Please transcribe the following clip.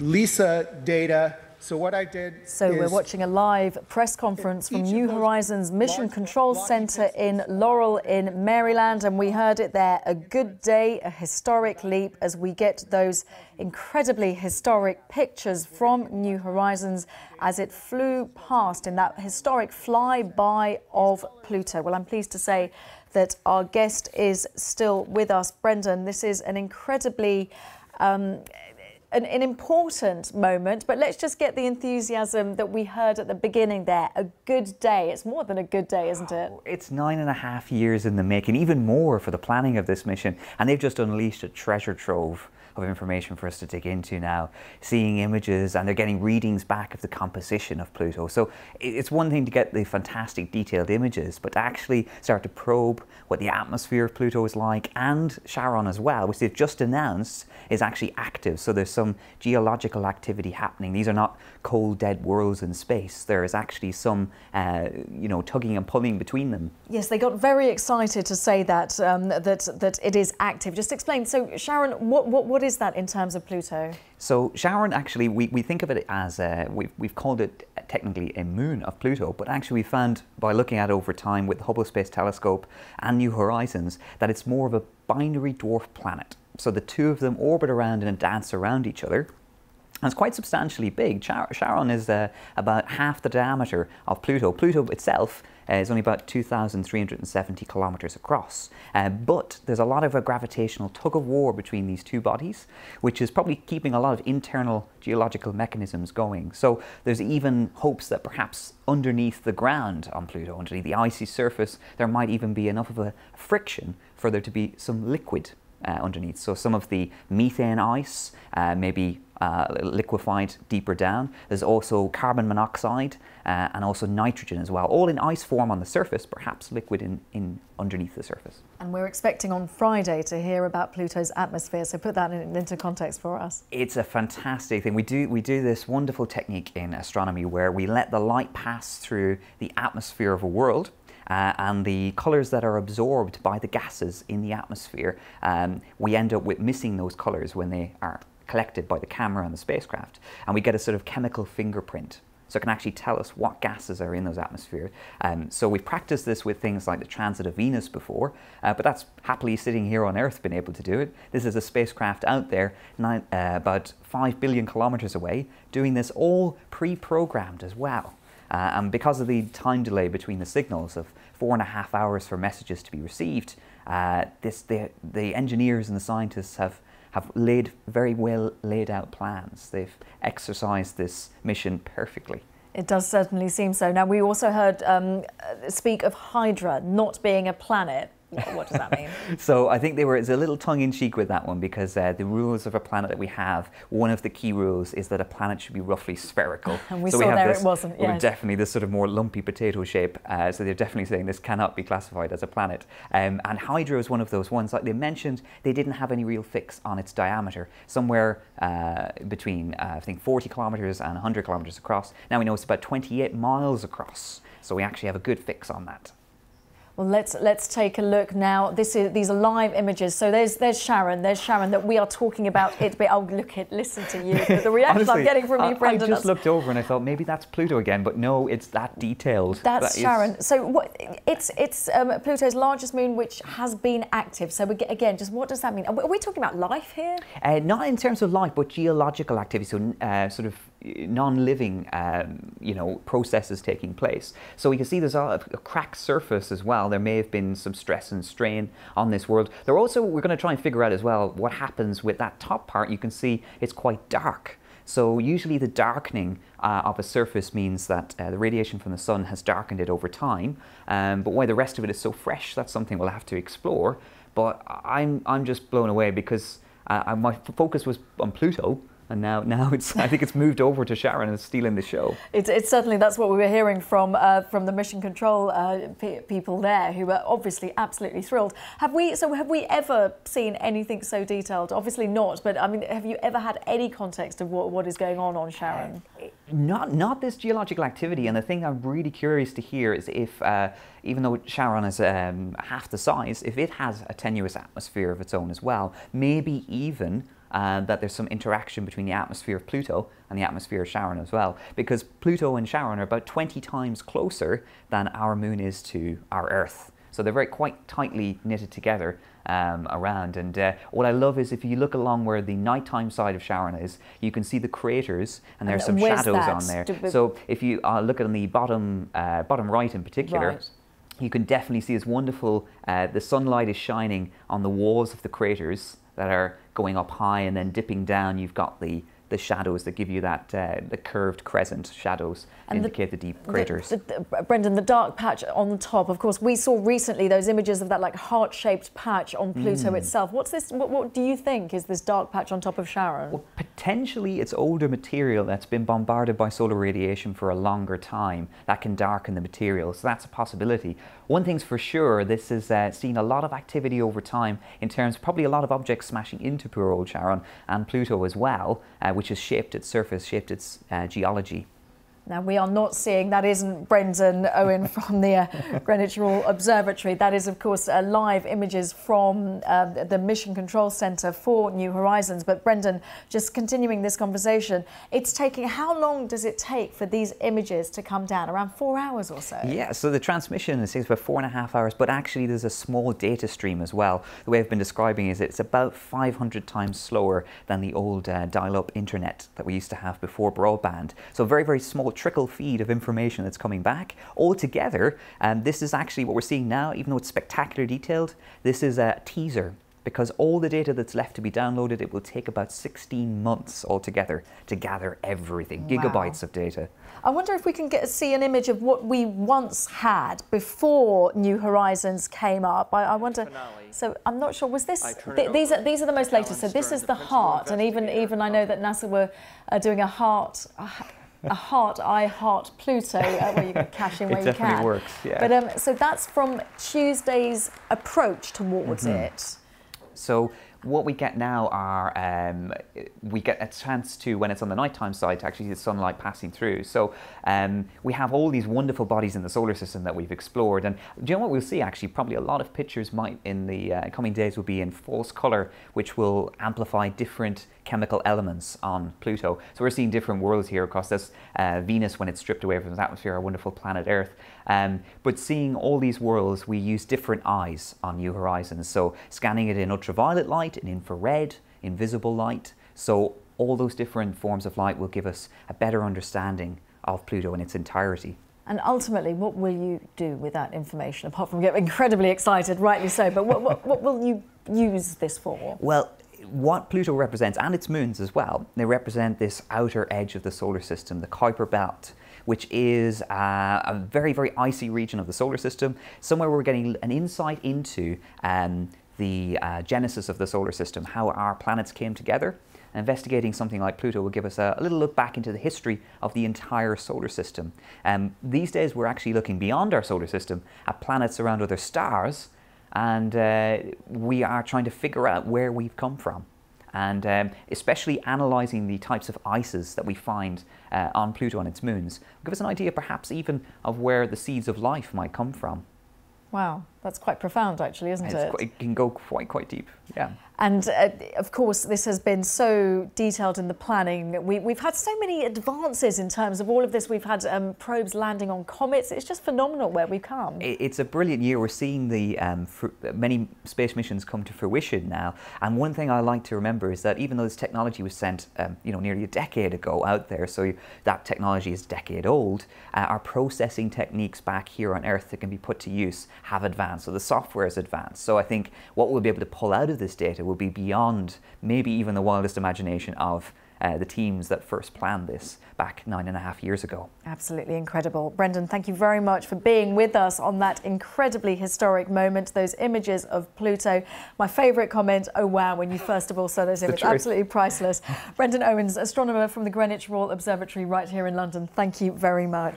LISA data. So what I did. So we're watching a live press conference from New Horizons Mission Control Center in Laurel in Maryland, and we heard it there. A good day, a historic leap as we get those incredibly historic pictures from New Horizons as it flew past in that historic flyby of Pluto. Well, I'm pleased to say that our guest is still with us. Brendan, this is an incredibly um, an, an, important moment, but let's just get the enthusiasm that we heard at the beginning there. A good day. It's more than a good day, isn't it? Oh, it's nine and a half years in the making, even more for the planning of this mission. And they've just unleashed a treasure trove of information for us to dig into now, seeing images and they're getting readings back of the composition of Pluto. So it's one thing to get the fantastic detailed images, but to actually start to probe what the atmosphere of Pluto is like and Charon as well, which they've just announced is actually active. So there's some geological activity happening. These are not cold, dead worlds in space. There is actually some, uh, you know, tugging and pulling between them. Yes, they got very excited to say that um, that that it is active. Just explain. So Charon, what what what is that in terms of Pluto? So Charon, actually, we, we think of it as, uh, we've, we've called it technically a moon of Pluto, but actually we found by looking at it over time with the Hubble Space Telescope and New Horizons that it's more of a binary dwarf planet. So the two of them orbit around and dance around each other. It's quite substantially big. Charon is uh, about half the diameter of Pluto. Pluto itself uh, is only about 2,370 kilometers across. Uh, but there's a lot of a gravitational tug of war between these two bodies, which is probably keeping a lot of internal geological mechanisms going. So there's even hopes that perhaps underneath the ground on Pluto, underneath the icy surface, there might even be enough of a friction for there to be some liquid underneath. So some of the methane ice uh, may be uh, liquefied deeper down. There's also carbon monoxide uh, and also nitrogen as well, all in ice form on the surface, perhaps liquid in, in underneath the surface. And we're expecting on Friday to hear about Pluto's atmosphere, so put that in, into context for us. It's a fantastic thing. We do, we do this wonderful technique in astronomy where we let the light pass through the atmosphere of a world uh, and the colours that are absorbed by the gases in the atmosphere, um, we end up with missing those colours when they are collected by the camera on the spacecraft. And we get a sort of chemical fingerprint. So it can actually tell us what gases are in those atmospheres. Um, so we've practiced this with things like the transit of Venus before, uh, but that's happily sitting here on Earth been able to do it. This is a spacecraft out there nine, uh, about 5 billion kilometers away doing this all pre-programmed as well. Uh, and because of the time delay between the signals of four and a half hours for messages to be received, uh, this, the, the engineers and the scientists have have laid very well laid out plans. They've exercised this mission perfectly. It does certainly seem so. Now, we also heard um, speak of Hydra not being a planet. What does that mean? so I think they were it's a little tongue in cheek with that one because uh, the rules of a planet that we have, one of the key rules is that a planet should be roughly spherical. and we so saw we have there this, it wasn't. Yes. Definitely this sort of more lumpy potato shape. Uh, so they're definitely saying this cannot be classified as a planet. Um, and Hydra is one of those ones. Like they mentioned, they didn't have any real fix on its diameter. Somewhere uh, between uh, I think 40 kilometers and 100 kilometers across. Now we know it's about 28 miles across. So we actually have a good fix on that. Well, let's let's take a look now. This is these are live images. So there's there's Charon. There's Charon that we are talking about. It. But oh, look at listen to you. The reaction Honestly, I'm getting from you, Brendan. I just looked over and I thought maybe that's Pluto again, but no, it's that detailed. That's that Charon. So what? It's it's um, Pluto's largest moon, which has been active. So we, again, just what does that mean? Are we talking about life here? Uh, not in terms of life, but geological activity. So uh, sort of non-living, um, you know, processes taking place. So we can see there's a, a, cracked surface as well. There may have been some stress and strain on this world. There also, we're going to try and figure out as well what happens with that top part. You can see it's quite dark. So usually the darkening uh, of a surface means that uh, the radiation from the sun has darkened it over time. Um, but why the rest of it is so fresh, that's something we'll have to explore. But I'm, I'm just blown away because uh, my focus was on Pluto, and now now it's I think it's moved over to Charon and stealing the show. It's, it's certainly that's what we were hearing from uh, from the mission control uh, people there, who were obviously absolutely thrilled. Have we so have we ever seen anything so detailed? Obviously not, but I mean, have you ever had any context of what, what is going on on Charon? Not not this geological activity, and the thing I'm really curious to hear is if. Uh, even though Charon is um, half the size, if it has a tenuous atmosphere of its own as well, maybe even uh, that there's some interaction between the atmosphere of Pluto and the atmosphere of Charon as well, because Pluto and Charon are about 20 times closer than our moon is to our Earth. So they're very quite tightly knitted together um, around. And uh, what I love is if you look along where the nighttime side of Charon is, you can see the craters and there's some shadows that? on there. So if you uh, look at the bottom, uh, bottom right in particular, right you can definitely see it's wonderful. Uh, the sunlight is shining on the walls of the craters that are going up high and then dipping down. You've got the the shadows that give you that uh, the curved crescent shadows and indicate the, the deep craters. The, the, Brendan, the dark patch on the top. Of course, we saw recently those images of that like heart-shaped patch on Pluto mm. itself. What's this? What, what, do you think is this dark patch on top of Charon? Well, potentially, it's older material that's been bombarded by solar radiation for a longer time that can darken the material. So that's a possibility. One thing's for sure, this has uh, seen a lot of activity over time in terms, of probably a lot of objects smashing into poor old Charon and Pluto as well. Uh, which has shaped its surface, shaped its uh, geology. Now, we are not seeing, that isn't Brendan Owen from the uh, Greenwich Royal Observatory. That is, of course, uh, live images from uh, the Mission Control Centre for New Horizons. But, Brendan, just continuing this conversation, it's taking, how long does it take for these images to come down? Around four hours or so? Yeah, so the transmission is about four and a half hours, but actually there's a small data stream as well. The way I've been describing is it's about 500 times slower than the old uh, dial up internet that we used to have before broadband. So, very, very small trickle feed of information that's coming back all together. And this is actually what we're seeing now, even though it's spectacular detailed, this is a teaser because all the data that's left to be downloaded, it will take about 16 months altogether to gather everything, wow. gigabytes of data. I wonder if we can get see an image of what we once had before New Horizons came up. I, I wonder. Finale. So I'm not sure. Was this? Th these are these are the most latest. So this is the heart, and even even I know that NASA were uh, doing a heart. Uh, a heart, I heart Pluto, uh, where you can cash in where you can. It works, yeah. But um, so that's from Tuesday's approach towards mm -hmm. it. So what we get now are um, we get a chance to when it's on the nighttime side to actually see the sunlight passing through. So um, we have all these wonderful bodies in the solar system that we've explored, and do you know what we'll see? Actually, probably a lot of pictures might in the uh, coming days will be in false color, which will amplify different chemical elements on Pluto. So we're seeing different worlds here across this uh, Venus when it's stripped away from its atmosphere, our wonderful planet Earth. Um, but seeing all these worlds, we use different eyes on New Horizons. So scanning it in ultraviolet light, in infrared, invisible light. So all those different forms of light will give us a better understanding of Pluto in its entirety. And ultimately, what will you do with that information, apart from get incredibly excited, rightly so, but what, what, what will you use this for? Well, what Pluto represents, and its moons as well, they represent this outer edge of the solar system, the Kuiper Belt, which is uh, a very, very icy region of the solar system, somewhere where we're getting an insight into um, the uh, genesis of the solar system, how our planets came together. Investigating something like Pluto will give us a, a little look back into the history of the entire solar system. Um, these days, we're actually looking beyond our solar system at planets around other stars and uh, we are trying to figure out where we've come from. And um, especially analysing the types of ices that we find uh, on Pluto and its moons, give us an idea perhaps even of where the seeds of life might come from. Wow, that's quite profound, actually, isn't it's it? Quite, it can go quite, quite deep. Yeah. And uh, of course, this has been so detailed in the planning. We, have had so many advances in terms of all of this. We've had um, probes landing on comets. It's just phenomenal where we've come. It's a brilliant year. We're seeing the um, many space missions come to fruition now. And one thing I like to remember is that even though this technology was sent, um, you know, nearly a decade ago out there, so that technology is decade old, uh, our processing techniques back here on Earth that can be put to use have advanced. So the software is advanced. So I think what we'll be able to pull out of this data will be beyond maybe even the wildest imagination of uh, the teams that first planned this back nine and a half years ago. Absolutely incredible. Brendan, thank you very much for being with us on that incredibly historic moment, those images of Pluto. My favourite comment, oh wow, when you first of all saw those images, absolutely priceless. Brendan Owens, astronomer from the Greenwich Royal Observatory right here in London, thank you very much.